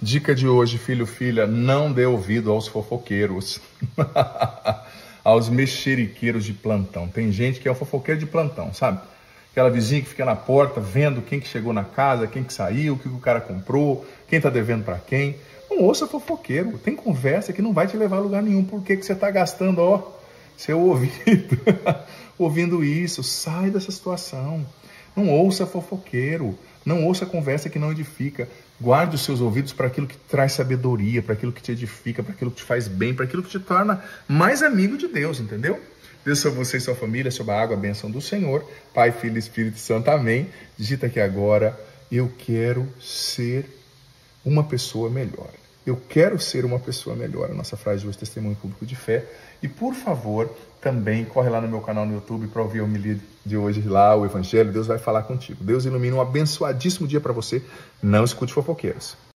Dica de hoje, filho, filha, não dê ouvido aos fofoqueiros, aos mexeriqueiros de plantão. Tem gente que é o fofoqueiro de plantão, sabe? Aquela vizinha que fica na porta vendo quem que chegou na casa, quem que saiu, o que o cara comprou, quem tá devendo para quem. Não ouça fofoqueiro, tem conversa que não vai te levar a lugar nenhum. Por que, que você tá gastando, ó, seu ouvido ouvindo isso? Sai dessa situação. Não ouça fofoqueiro, não ouça conversa que não edifica. Guarde os seus ouvidos para aquilo que traz sabedoria, para aquilo que te edifica, para aquilo que te faz bem, para aquilo que te torna mais amigo de Deus, entendeu? Deus sobre você e sua família, sobre a água, a bênção do Senhor, Pai, Filho e Espírito Santo, amém. Digita aqui agora, eu quero ser uma pessoa melhor. Eu quero ser uma pessoa melhor. A nossa frase hoje, testemunho público de fé. E por favor, também corre lá no meu canal no YouTube para ouvir a homilia de hoje lá, o Evangelho. Deus vai falar contigo. Deus ilumina um abençoadíssimo dia para você. Não escute fofoqueiros.